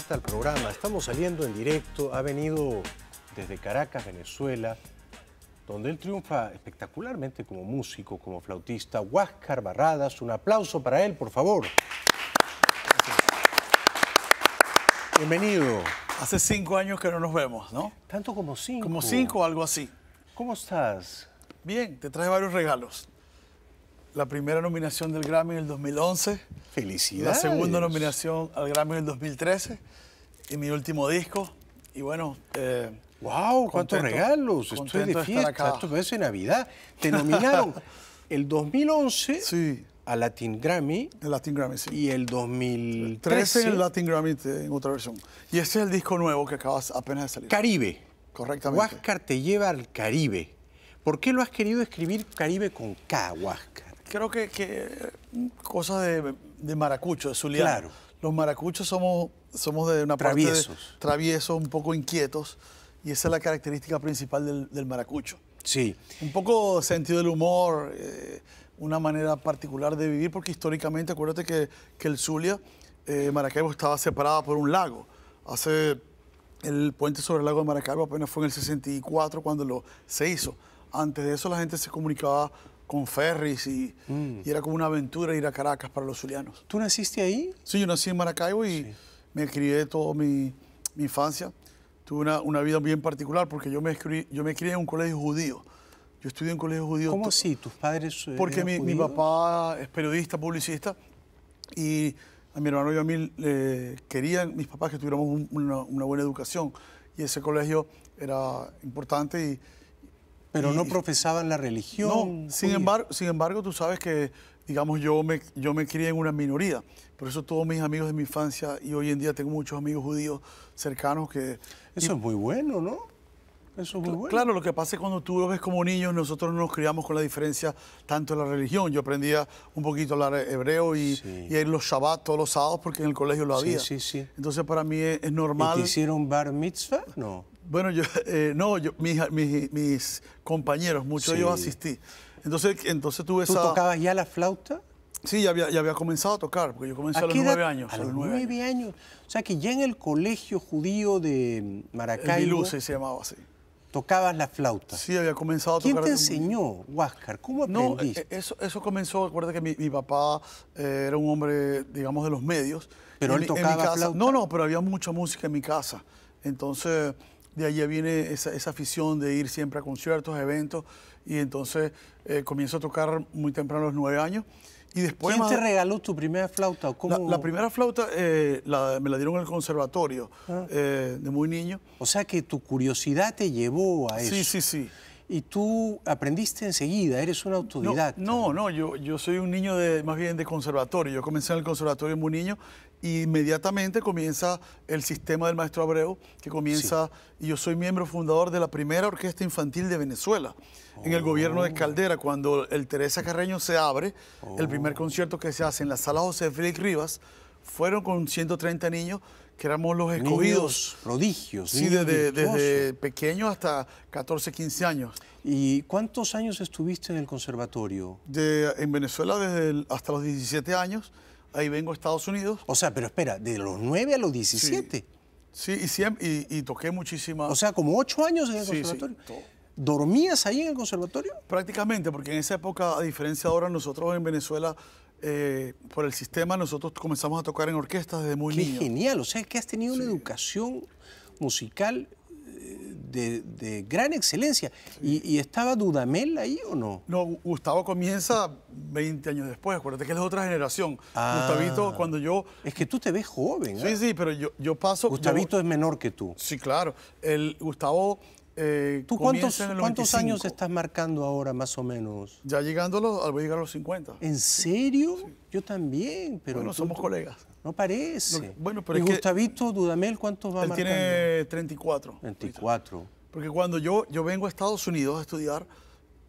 vuelta al programa. Estamos saliendo en directo. Ha venido desde Caracas, Venezuela, donde él triunfa espectacularmente como músico, como flautista. Huáscar Barradas, un aplauso para él, por favor. Bienvenido. Hace cinco años que no nos vemos, ¿no? Tanto como cinco. Como cinco o algo así. ¿Cómo estás? Bien, te traje varios regalos. La primera nominación del Grammy en el 2011. La Felicidades. segunda nominación al Grammy en el 2013. Y mi último disco. Y bueno, eh, ¡Wow! ¡Cuántos regalos! Esto es contento de de fiesta, acá. esto parece Navidad. Te nominaron el 2011 sí, a Latin Grammy el Latin Grammy, sí. y el 13 2013 en el Latin Grammy en otra versión. Y este es el disco nuevo que acabas apenas de salir. Caribe. Correctamente. Huáscar te lleva al Caribe. ¿Por qué lo has querido escribir Caribe con K, Huáscar? Creo que, que cosas de, de maracucho, de Zuliano. Claro. Los maracuchos somos, somos de una parte de- Traviesos. traviesos, un poco inquietos. Y esa es la característica principal del, del maracucho. Sí. Un poco sentido del humor, eh, una manera particular de vivir, porque históricamente, acuérdate que, que el Zulia, eh, Maracaibo estaba separada por un lago. Hace el puente sobre el lago de Maracaibo apenas fue en el 64 cuando lo, se hizo. Antes de eso la gente se comunicaba con ferries y, y era como una aventura ir a Caracas para los zulianos. ¿Tú naciste ahí? Sí, yo nací en Maracaibo y me crié toda mi, mi infancia. Tuve una, una vida bien particular porque yo me, escri- yo me crié en un colegio judío. Yo estudié en un colegio judío. ¿Cómo así? ¿Tus padres eh, Porque mi, mi papá es periodista, publicista y a mi hermano y a mí eh, querían mis papás que tuviéramos un- una, una buena educación y ese colegio era importante y, Pero no profesaban la religión. no, sin embargo, sin embargo, tú sabes que, digamos, yo me, yo me crié en una minoría. Por eso todos mis amigos de mi infancia y hoy en día tengo muchos amigos judíos cercanos que... Eso es muy bueno, ¿no? Eso es muy bueno. Claro, lo que pasa es que cuando tú lo ves como niños, nosotros no nos criamos con la diferencia tanto de la religión. Yo aprendía un poquito a hablar hebreo y, Sí. y a los Shabbat todos los sábados porque en el colegio lo Sí, había. sí, sí. Entonces para mí es, es ¿Y normal. te hicieron bar mitzvah? No. Bueno, yo, eh, no, yo, mis, mis- mis compañeros, muchos Sí. asistí. Entonces, entonces tuve ¿Tú esa... tocabas ya la flauta? Sí, ya había, ya había comenzado a tocar, porque yo comencé a, los qué edad? nueve años. A los nueve años. O sea que ya en el colegio judío de El Maracaibo Biluce se llamaba así. Tocabas la flauta. Sí, había comenzado a ¿Quién tocar. te desde muy- enseñó, Huáscar? ¿Cómo No, aprendiste? eh, eso, eso comenzó, acuérdate que mi, mi papá eh, era un hombre, digamos, de los medios. Pero En él mi- en mi tocaba casa- flauta. No, no, pero había mucha música en mi casa. Entonces, de allí viene esa, esa afición de ir siempre a conciertos, a eventos. Y entonces eh, comienzo a tocar muy temprano a los nueve años. Y después ¿Quién más- te regaló tu primera flauta? ¿O la, cómo? la primera flauta eh, la- me la dieron en el conservatorio Ah. eh, de muy niño. O sea que tu curiosidad te llevó a eso. Sí, sí, sí. Y tú aprendiste enseguida, eres un No, autodidacta. no, no, yo, yo soy un niño de, más bien de conservatorio. Yo comencé en el conservatorio muy niño y inmediatamente comienza el sistema del maestro Abreu, que comienza, y yo soy miembro fundador de la primera orquesta infantil de Venezuela, en el gobierno Oh. de Caldera, cuando el Teresa Carreño se abre, el primer concierto que se hace en la sala José Félix Rivas, fueron con 130 niños, que éramos los escogidos. Niños prodigios. Sí, niños desde, desde pequeños hasta 14, 15 años. ¿Y cuántos años estuviste en el conservatorio? de, en Venezuela desde el- hasta los 17 años. Ahí vengo a Estados Unidos. O sea, pero espera, de los 9 a los 17. Sí, y, siempre, y, y toqué muchísimas. O sea, como 8 años en el Sí, sí, conservatorio. todo. ¿Dormías ahí en el conservatorio? prácticamente, porque en esa época, a diferencia de ahora, nosotros en Venezuela, eh, por el sistema, nosotros comenzamos a tocar en orquestas desde muy Qué niños. genial. O sea, que has tenido una educación musical eh, de, de gran excelencia. ¿Y, y estaba Dudamel ahí o no? No, Gustavo comienza 20 años después. Acuérdate que él es otra generación. Ah. Gustavito, cuando yo. Es que tú te ves joven. ¿eh? Sí, sí, pero yo, yo paso. yo- Gustavito es menor que tú. sí, claro. El Gustavo. Eh, ¿Tú cuántos, comienza en el cuántos 95. años estás marcando ahora, más o menos? Ya llegando a los, voy a llegar a los 50. ¿En serio? Yo también, pero bueno, tú- somos colegas. no parece. Que- bueno, pero ¿Y es que- Gustavito Dudamel cuántos va Él marcando? tiene 34. 24. Porque cuando yo, yo vengo a Estados Unidos a estudiar,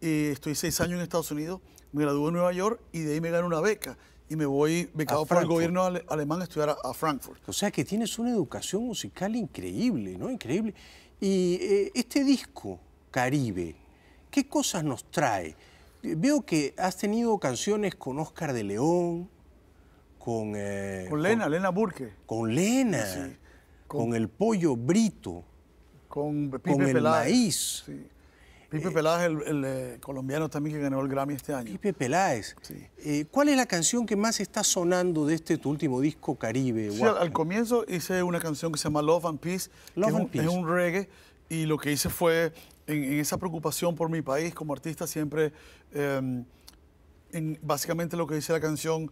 y estoy seis años en Estados Unidos, me gradúo en Nueva York y de ahí me gano una beca. Y me voy becado por el gobierno ale- alemán a estudiar a, a Frankfurt. O sea que tienes una educación musical increíble, ¿no? Increíble. Y eh, este disco, Caribe, ¿qué cosas nos trae? Veo que has tenido canciones con Oscar de León, con... eh, Con Lena, Lena Burke. Con Lena. Sí. con, el pollo brito, con con el maíz. Sí. Pipe Peláez, el, el, eh, colombiano también que ganó el Grammy este año. Pipe Peláez. Sí. Eh, ¿Cuál es la canción que más está sonando de este tu último disco Caribe? Sí, al, al comienzo hice una canción que se llama Love and Peace, que Love es, and un, Peace. es un reggae, y lo que hice fue, en, en esa preocupación por mi país como artista, siempre, eh, en, básicamente lo que dice la canción,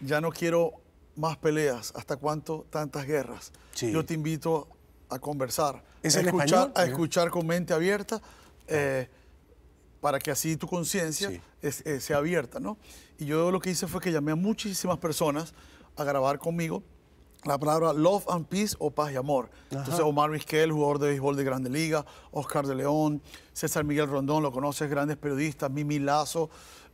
ya no quiero más peleas, ¿hasta cuánto tantas guerras? Sí. Yo te invito a conversar, ¿Es a, escuchar, español? a escuchar con mente abierta, eh, para que así tu conciencia Sí. eh, sea abierta, ¿no? Y yo lo que hice fue que llamé a muchísimas personas a grabar conmigo la palabra love and peace o paz y amor. Entonces, Omar Vizquel, jugador de béisbol de Grande Liga, Oscar de León, César Miguel Rondón, lo conoces, grandes periodistas, Mimi Lazo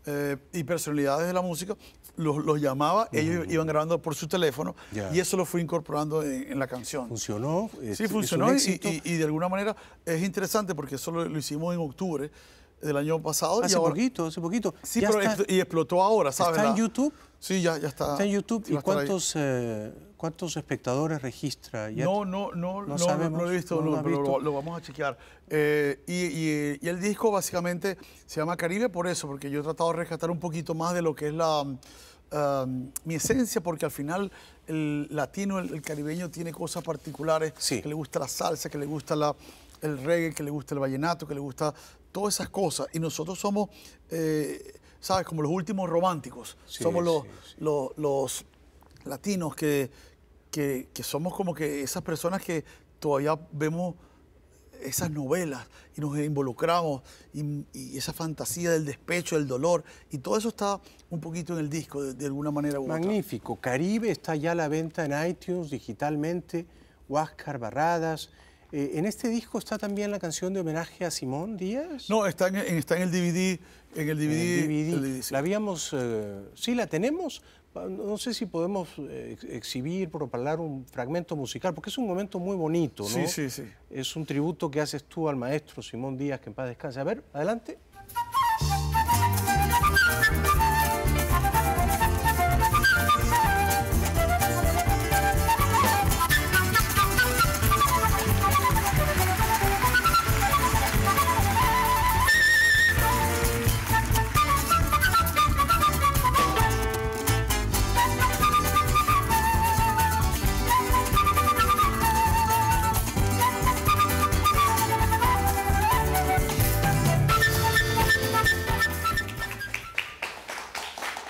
eh, y personalidades de la música, los, los llamaba, ellos iban grabando por su teléfono Ya. y eso lo fui incorporando en, en la canción. ¿Funcionó? Sí, ¿Es- es funcionó un y, y- y de alguna manera es interesante porque eso lo, lo hicimos en octubre del año pasado. y Hace ahora- poquito, hace poquito. Sí, Ya pero está, y explotó ahora, ¿sabes? ¿Está en YouTube? Sí, ya, ya está. Está en YouTube. ¿Y cuántos, eh, cuántos espectadores registra? ¿Ya No, no, no, no sabemos, no lo he visto, no lo pero visto. lo, lo vamos a chequear. Eh, y, y- y el disco básicamente se llama Caribe por eso, porque yo he tratado de rescatar un poquito más de lo que es la, um, mi esencia, porque al final el latino, el, el caribeño tiene cosas particulares, Sí. que le gusta la salsa, que le gusta la, el reggae, que le gusta el vallenato, que le gusta todas esas cosas. Y nosotros somos, eh, ¿sabes? Como los últimos románticos. Sí, somos los, sí, sí. los, los latinos que, que, que somos como que esas personas que todavía vemos esas novelas y nos involucramos y, y esa fantasía del despecho, del dolor y todo eso está un poquito en el disco de, de alguna manera u otra. Magnífico. Caribe está ya a la venta en iTunes digitalmente. Huáscar Barradas. Eh, en este disco está también la canción de homenaje a Simón Díaz. No, está en, está en el DVD, en el En DVD. el DVD. el DVD, sí. La habíamos, eh, sí la tenemos. Pa- No sé si podemos eh, ex- exhibir, propalar un fragmento musical, porque es un momento muy bonito, ¿no? Sí, sí, sí. Es un tributo que haces tú al maestro Simón Díaz, que en paz descanse. A ver, adelante.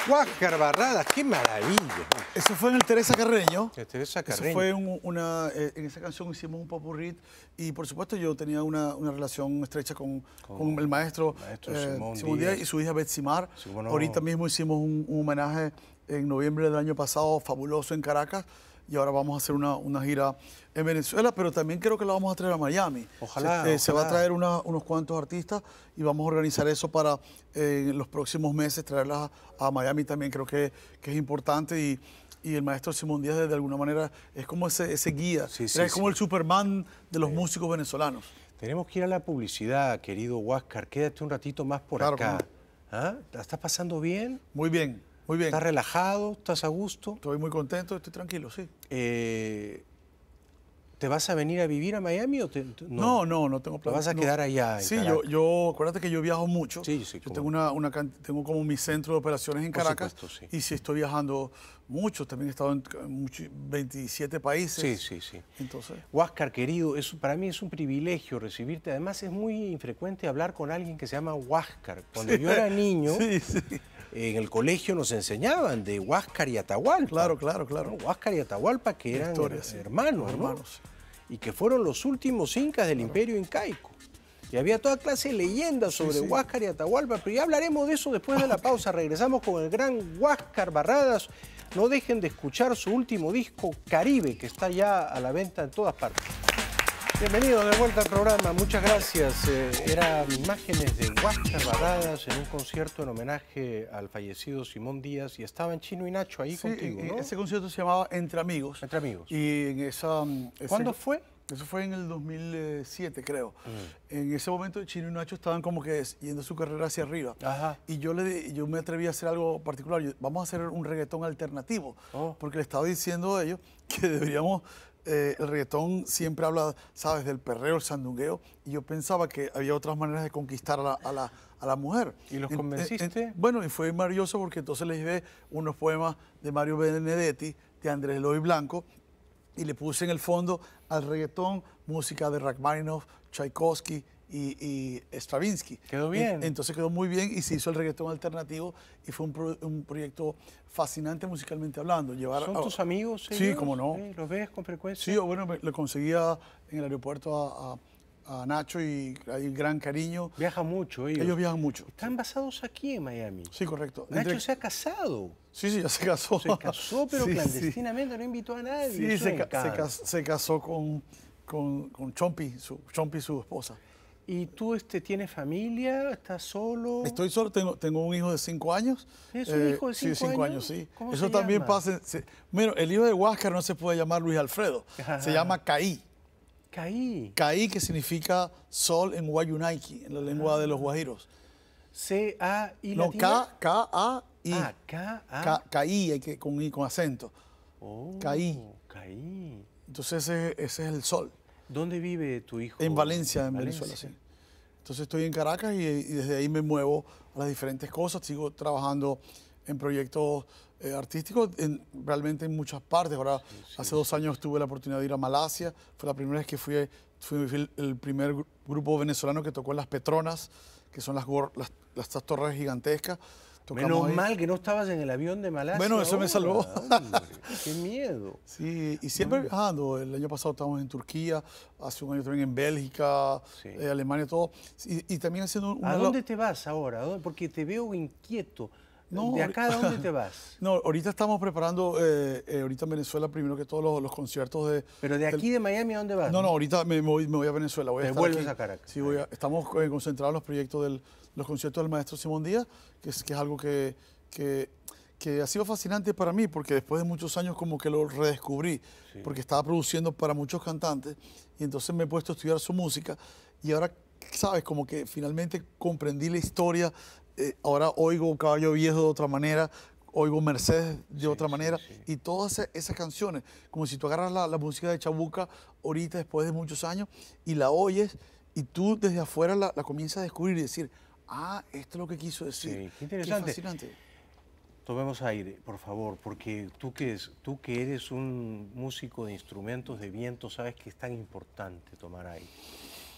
Huáscar Barradas, qué maravilla. Eso fue en el Teresa Carreño. De Teresa Eso Carreño. fue un- una, eh, en esa canción hicimos un popurrí y por supuesto yo tenía una, una relación estrecha con, con el maestro, maestro eh, Simón Simón Díaz Díaz. y su hija. Sí, cómo no. Ahorita mismo hicimos un, un homenaje en noviembre del año pasado fabuloso en Caracas y ahora vamos a hacer una, una gira en Venezuela, pero también creo que la vamos a traer a Miami. Ojalá, Se, eh, se va a traer una- unos cuantos artistas y vamos a organizar eso para eh, en los próximos meses traerlas a, a Miami también. Creo que, que es importante y, y el maestro Simón Díaz de alguna manera es como ese, ese guía, Sí, sí, es como sí. el Superman de los músicos venezolanos. Tenemos que ir a la publicidad, querido Huáscar. Quédate un ratito más por Claro, acá. ¿Ah? ¿La estás pasando bien? Muy bien, muy bien. ¿Estás relajado? ¿Estás a gusto? Estoy muy contento, estoy tranquilo, sí. Eh, ¿Te vas a venir a vivir a Miami o te- te- No, no, no, tengo ¿Te planes. vas a no. quedar allá en Sí, yo, Caracas? yo, acuérdate que yo viajo mucho. Sí, sí, Yo tengo, no. una, una tengo como mi centro de operaciones en Por Caracas. supuesto, sí. Y sí estoy viajando mucho. También he estado en mucho- 27 países. Sí, sí, sí. Entonces, Huáscar, querido, eso para mí es un privilegio recibirte. Además, es muy infrecuente hablar con alguien que se llama Huáscar. Cuando yo era niño, sí, sí. en el colegio nos enseñaban de Huáscar y Atahualpa. Claro, claro, claro. ¿no? Huáscar y Atahualpa, que eran Historia, her- sí. hermanos, ¿no? Hermanos. Y que fueron los últimos incas del imperio incaico. Y había toda clase de leyendas sobre sí. Huáscar y Atahualpa, pero ya hablaremos de eso después de la pausa. Regresamos con el gran Huáscar Barradas. No dejen de escuchar su último disco, Caribe, que está ya a la venta en todas partes. Bienvenido de vuelta al programa, muchas gracias. Eh, eran imágenes de Huáscar Barradas en un concierto en homenaje al fallecido Simón Díaz y estaban Chino y Nacho ahí Sí, contigo, en- ¿no? Ese concierto se llamaba Entre Amigos. Entre Amigos. Y en esa... ese- ¿Cuándo fue? Eso fue en el 2007, creo. Mm. En ese momento Chino y Nacho estaban como que yendo su carrera hacia arriba. Ajá. Y yo, le, yo me atreví a hacer algo particular. Yo- vamos a hacer un reggaetón alternativo. Oh. Porque le estaba diciendo a ellos que deberíamos eh, el reggaetón siempre habla, sabes, del perreo, el sandungueo, y yo pensaba que había otras maneras de conquistar a la, a la, a la mujer. ¿Y los En- convenciste? en- bueno, y fue maravilloso porque entonces le llevé unos poemas de Mario Benedetti, de Andrés Eloy Blanco, y le puse en el fondo al reggaetón música de Rachmaninoff, Tchaikovsky y, y Stravinsky. Quedó bien. En- entonces quedó muy bien y se hizo el reggaetón alternativo y fue un, pro- un proyecto fascinante musicalmente hablando. Llevar ¿Son a- tus amigos? Sí, ellos? cómo no. ¿Los ves con frecuencia? Sí, bueno, me- lo conseguía en el aeropuerto a, a- a Nacho y hay gran cariño. Viajan mucho ellos. Ellos viajan mucho. Están basados aquí en Miami. Sí, correcto. Nacho Entre- se ha casado. Sí, sí, ya se casó. Se casó, pero Sí, sí. clandestinamente, no invitó a nadie. Sí, se, ca- se casó con, con, con Chompi, su, Chompi, su esposa. ¿Y tú este, tienes familia? ¿Estás solo? Estoy solo, tengo, tengo un hijo de cinco años. Eh, ¿Es un hijo de Sí, cinco cinco años? años, sí. ¿Cómo Eso se también llama? pasa. se- bueno, el hijo de Huáscar no se puede llamar Luis Alfredo. Se llama Caí. Caí. Caí, que significa sol en Guayunaiki, en la lengua de los guajiros. C-A-I No, latina? K, K-A-I. Ah, K-A. Ca- Caí, con, I, con acento. Oh, Caí. Caí. Entonces ese, ese es el sol. ¿Dónde vive tu hijo? En Valencia, en Valencia. Venezuela, sí. Entonces estoy en Caracas y, y desde ahí me muevo a las diferentes cosas. Sigo trabajando en proyectos eh, artísticos en, realmente en muchas partes. Ahora, hace dos años tuve la oportunidad de ir a Malasia. Fue la primera vez que fui, fui el, el primer gru- grupo venezolano que tocó en las Petronas, que son las, las, las estas torres gigantescas. Tocamos Menos ahí. mal que no estabas en el avión de Malasia. Bueno, eso me salvó. hombre. Qué miedo. Sí, y siempre viajando. El año pasado estábamos en Turquía, hace un año también en Bélgica, Sí. eh, Alemania, todo. Y, y también haciendo. ¿A dónde te vas ahora? ¿A? Porque te veo inquieto. No, ¿De acá a dónde te vas? No, ahorita estamos preparando, eh, eh, ahorita en Venezuela, primero que todos los, los conciertos de... Pero de del- aquí de Miami, ¿a dónde vas? No, no, ahorita me, me voy, me voy a Venezuela. Voy a Te estar vuelves aquí. a Caracas. Sí, voy a- estamos concentrados en los proyectos del los conciertos del maestro Simón Díaz, que es, que es algo que, que, que ha sido fascinante para mí, porque después de muchos años como que lo redescubrí, porque estaba produciendo para muchos cantantes, y entonces me he puesto a estudiar su música, y ahora, sabes, como que finalmente comprendí la historia, eh, ahora oigo Caballo Viejo de otra manera, oigo Mercedes de otra manera, y todas esa- esas canciones, como si tú agarras la, la música de Chabuca ahorita, después de muchos años, y la oyes, y tú desde afuera la, la comienzas a descubrir y decir, ah, esto es lo que quiso decir. Sí, qué interesante. fascinante. Tomemos aire, por favor, porque tú que, es- tú que eres un músico de instrumentos de viento, sabes que es tan importante tomar aire.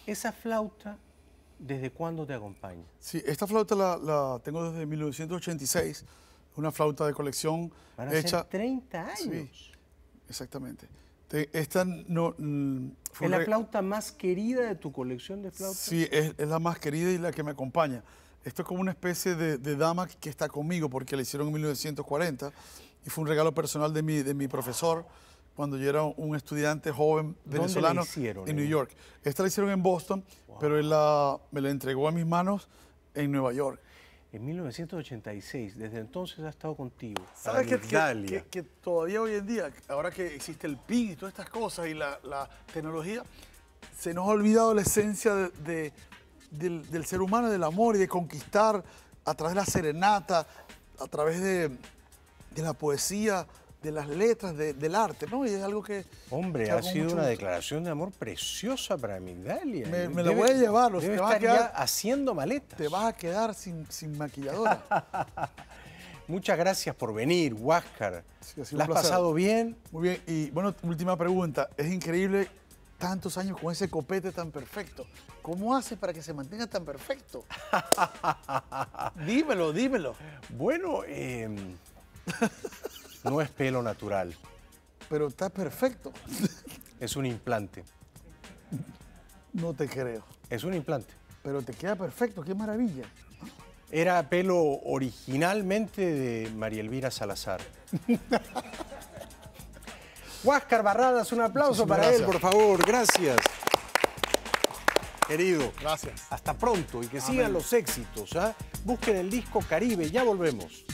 Esa flauta, ¿desde cuándo te acompaña? Sí, esta flauta la, la tengo desde 1986, una flauta de colección Van a hecha... ser 30 Sí. años. Exactamente. Esta no... mm, fue ¿Es la flauta más querida de tu colección de flautas? Sí, es, es la más querida y la que me acompaña. Esto es como una especie de, de dama que está conmigo porque la hicieron en 1940 y fue un regalo personal de mi, de mi profesor cuando yo era un estudiante joven ¿Dónde la venezolano hicieron? en New York. Esta la hicieron en Boston, pero él la- me la entregó a mis manos en Nueva York. En 1986, desde entonces ha estado contigo. ¿Sabes que, que- Migdalia. que- que todavía hoy en día, ahora que existe el PIN y todas estas cosas y la, la tecnología, se nos ha olvidado la esencia de- de- del, del ser humano, del amor y de conquistar a través de la serenata, a través de, de la poesía, de las letras, de- del arte, ¿no? Y es algo que... Hombre, que ha sido una gusto. declaración de amor preciosa para Migdalia. Me- me la voy a llevar, o sea, te vas a quedar- haciendo maletas. Te vas a quedar sin, sin maquilladora. Muchas gracias por venir, Huáscar. Sí, ha ¿La has placer. pasado bien? Muy bien, y bueno, última pregunta. Es increíble tantos años con ese copete tan perfecto. ¿Cómo hace para que se mantenga tan perfecto? dímelo, dímelo. Bueno, eh, no es pelo natural, Pero está perfecto. es un implante. No te creo. Es un implante. Pero te queda perfecto, qué maravilla. Era pelo originalmente de María Elvira Salazar. Huáscar Barradas, un aplauso Muchísimas para él, por favor. Gracias. Querido, Gracias. hasta pronto y que sigan los éxitos. ¿ah? Busquen el disco Caribe, ya volvemos.